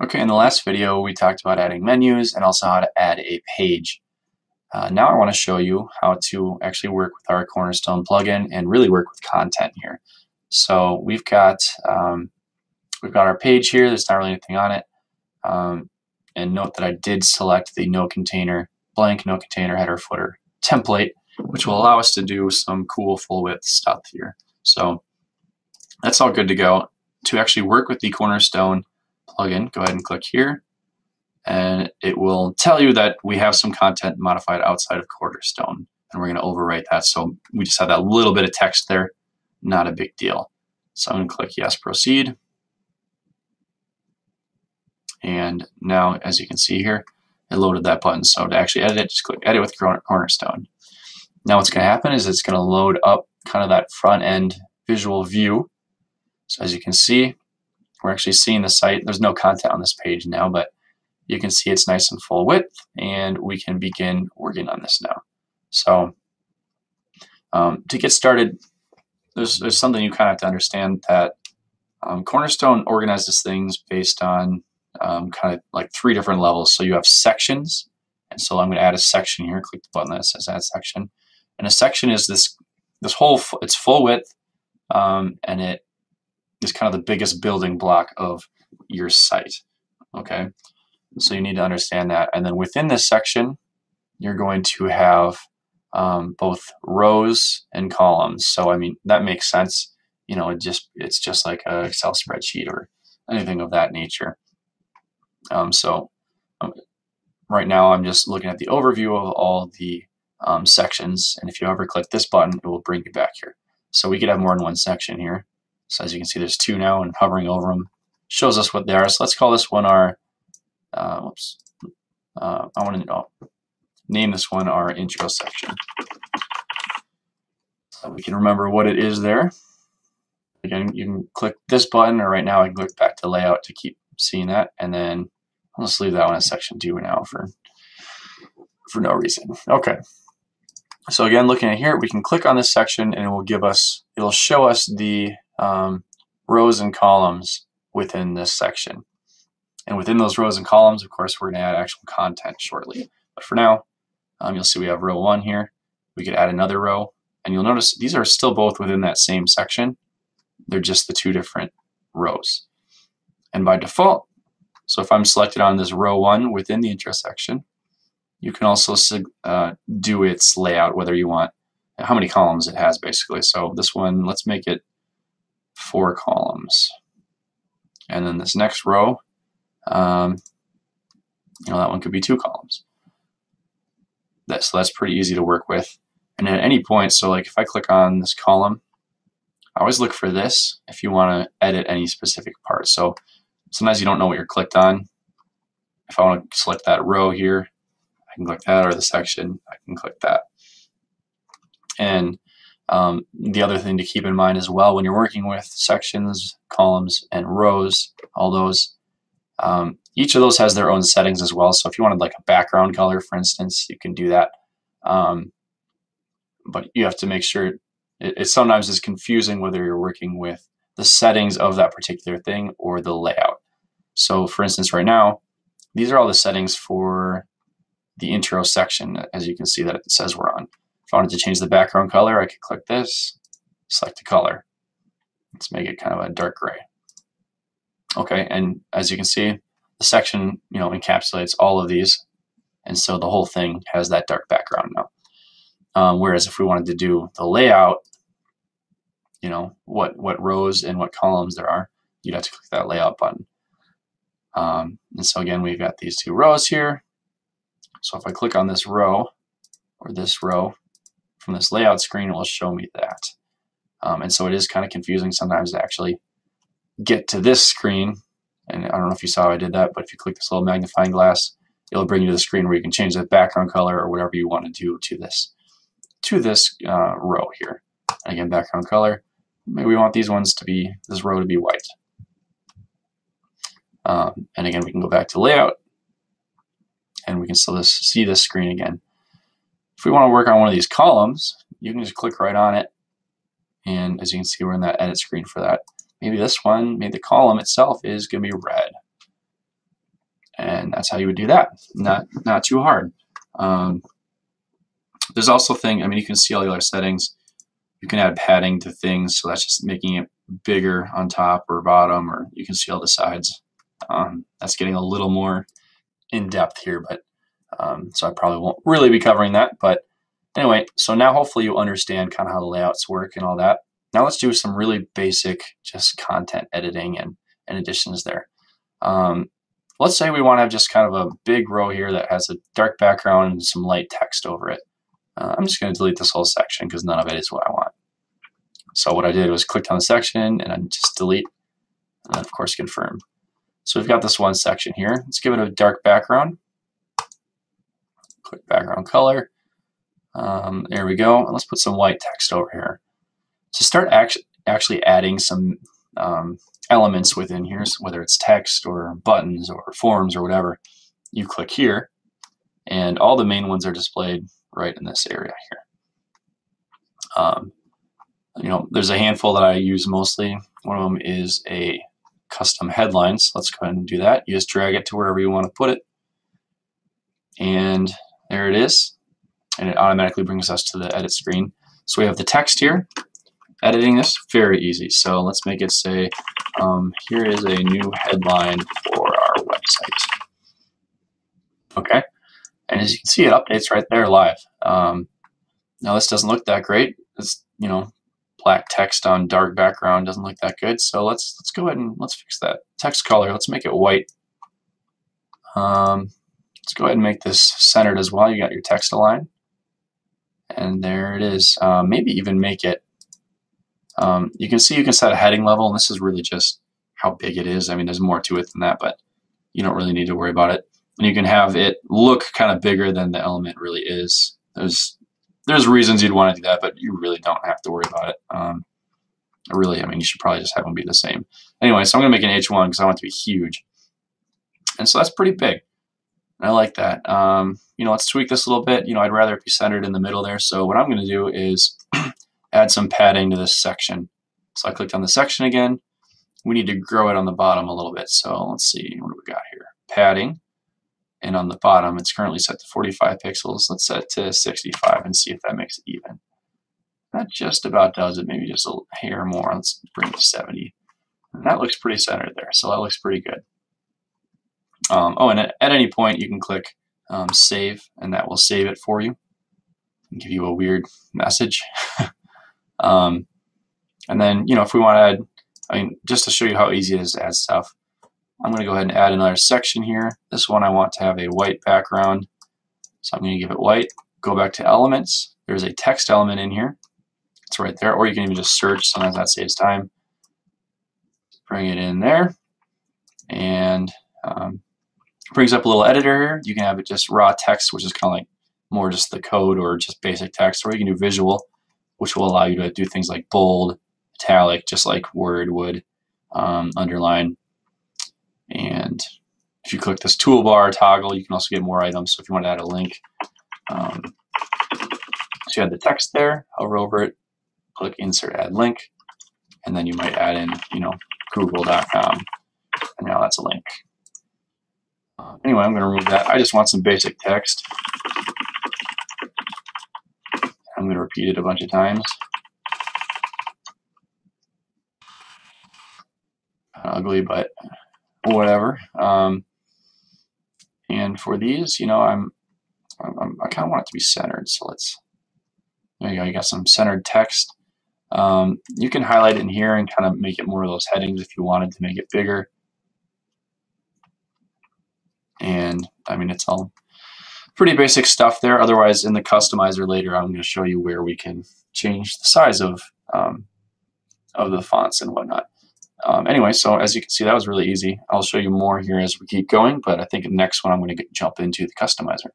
Okay, in the last video we talked about adding menus and also how to add a page. Uh, now I want to show you how to actually work with our Cornerstone plugin and really work with content here. So we've got um, we've got our page here. There's not really anything on it. Um, and note that I did select the no container blank no container header footer template, which will allow us to do some cool full width stuff here. So that's all good to go. To actually work with the Cornerstone plugin, go ahead and click here and it will tell you that we have some content modified outside of Cornerstone and we're going to overwrite that. So we just have that little bit of text there, not a big deal. So I'm going to click yes, proceed. And now, as you can see here, it loaded that button. So to actually edit it, just click edit with Cornerstone. Now what's going to happen is it's going to load up kind of that front end visual view. So as you can see, we're actually seeing the site. There's no content on this page now, but you can see it's nice and full width, and we can begin working on this now. So um, to get started, there's, there's something you kind of have to understand that um, Cornerstone organizes things based on um, kind of like three different levels. So you have sections, and so I'm going to add a section here. Click the button that says Add Section, and a section is this this whole it's full width, um, and it is kind of the biggest building block of your site. Okay, so you need to understand that. And then within this section, you're going to have um, both rows and columns. So I mean that makes sense. You know, it just it's just like a Excel spreadsheet or anything of that nature. Um, so um, right now I'm just looking at the overview of all the um, sections. And if you ever click this button, it will bring you back here. So we could have more than one section here. So as you can see, there's two now, and hovering over them shows us what they are. So let's call this one our, uh, whoops, uh, I want to name this one our intro section. So we can remember what it is there. Again, you can click this button, or right now I can click back to layout to keep seeing that, and then I'll just leave that one as section two now for for no reason. Okay. So again, looking at here, we can click on this section and it will give us, it'll show us the um, rows and columns within this section. And within those rows and columns, of course, we're going to add actual content shortly. But for now, um, you'll see we have row one here. We could add another row. And you'll notice these are still both within that same section. They're just the two different rows. And by default, so if I'm selected on this row one within the intro section, you can also uh, do its layout, whether you want how many columns it has basically. So this one, let's make it four columns. And then this next row, um, you know, that one could be two columns. That, so that's pretty easy to work with. And at any point, so like if I click on this column, I always look for this if you want to edit any specific part. So sometimes you don't know what you're clicked on. If I want to select that row here, I can click that, or the section, I can click that. And um, the other thing to keep in mind as well when you're working with sections, columns, and rows, all those, um, each of those has their own settings as well. So if you wanted like a background color, for instance, you can do that. Um, but you have to make sure it, it sometimes is confusing whether you're working with the settings of that particular thing or the layout. So for instance, right now, these are all the settings for the intro section, as you can see that it says we're on. If I wanted to change the background color, I could click this, select a color. Let's make it kind of a dark gray. Okay, and as you can see, the section you know encapsulates all of these, and so the whole thing has that dark background now. Um, whereas if we wanted to do the layout, you know what what rows and what columns there are, you'd have to click that layout button. Um, and so again, we've got these two rows here. So if I click on this row or this row from this layout screen, it will show me that. Um, and so it is kind of confusing sometimes to actually get to this screen. And I don't know if you saw how I did that, but if you click this little magnifying glass, it'll bring you to the screen where you can change the background color or whatever you want to do to this to this uh, row here. Again, background color. Maybe we want these ones to be, this row to be white. Um, and again, we can go back to layout and we can still just see this screen again. If we want to work on one of these columns, you can just click right on it. And as you can see, we're in that edit screen for that. Maybe this one, maybe the column itself is going to be red. And that's how you would do that. Not not too hard. Um, there's also thing. I mean, you can see all the other settings. You can add padding to things, so that's just making it bigger on top or bottom, or you can see all the sides. Um, that's getting a little more in depth here, but um, so I probably won't really be covering that. But anyway, so now hopefully you understand kind of how the layouts work and all that. Now let's do some really basic just content editing and, and additions there. Um, let's say we want to have just kind of a big row here that has a dark background and some light text over it. Uh, I'm just going to delete this whole section because none of it is what I want. So what I did was clicked on the section and I just delete and then of course confirm. So we've got this one section here. Let's give it a dark background. Click background color. Um, there we go. And let's put some white text over here. To start act actually adding some um, elements within here, so whether it's text or buttons or forms or whatever, you click here and all the main ones are displayed right in this area here. Um, you know, there's a handful that I use mostly. One of them is a custom headlines. Let's go ahead and do that. You just drag it to wherever you want to put it. And there it is. And it automatically brings us to the edit screen. So we have the text here. Editing this, very easy. So let's make it say, um, here is a new headline for our website. Okay. And as you can see, it updates right there live. Um, now this doesn't look that great. It's, you know, black text on dark background doesn't look that good. So let's let's go ahead and let's fix that. Text color, let's make it white. Um, let's go ahead and make this centered as well. You got your text align. And there it is. Um, maybe even make it, um, you can see you can set a heading level, and this is really just how big it is. I mean, there's more to it than that, but you don't really need to worry about it. And you can have it look kind of bigger than the element really is. There's there's reasons you'd want to do that, but you really don't have to worry about it. Um, really, I mean, you should probably just have them be the same. Anyway, so I'm going to make an H1 because I want it to be huge. And so that's pretty big. I like that. Um, you know, let's tweak this a little bit. You know, I'd rather it be centered in the middle there. So what I'm going to do is add some padding to this section. So I clicked on the section again. We need to grow it on the bottom a little bit. So let's see, what do we got here? Padding and on the bottom it's currently set to 45 pixels. Let's set it to 65 and see if that makes it even. That just about does it, maybe just a hair more. Let's bring it to 70. And that looks pretty centered there, so that looks pretty good. Um, oh, and at, at, any point you can click um, save, and that will save it for you and give you a weird message. um, and then, you know, if we want to add, I mean, just to show you how easy it is to add stuff, I'm going to go ahead and add another section here. This one I want to have a white background. So I'm going to give it white. Go back to elements. There's a text element in here. It's right there. Or you can even just search. Sometimes that saves time. Bring it in there. And um, brings up a little editor here. You can have it just raw text, which is kind of like more just the code or just basic text. Or you can do visual, which will allow you to do things like bold, italic, just like Word would, um, underline, and if you click this toolbar toggle, you can also get more items. So if you want to add a link, um, so you have the text there, hover over it, click insert add link, and then you might add in, you know, google.com, and now that's a link. Uh, anyway, I'm going to remove that. I just want some basic text. I'm going to repeat it a bunch of times. Ugly, but whatever. Um, and for these, you know, I'm, I'm i kind of want it to be centered. So let's, there you go. You got some centered text. Um, you can highlight in here and kind of make it more of those headings if you wanted to make it bigger. And I mean, it's all pretty basic stuff there. Otherwise, in the customizer later, I'm going to show you where we can change the size of um, of the fonts and whatnot. Um, anyway, so as you can see, that was really easy. I'll show you more here as we keep going, but I think the next one I'm going to jump into the customizer.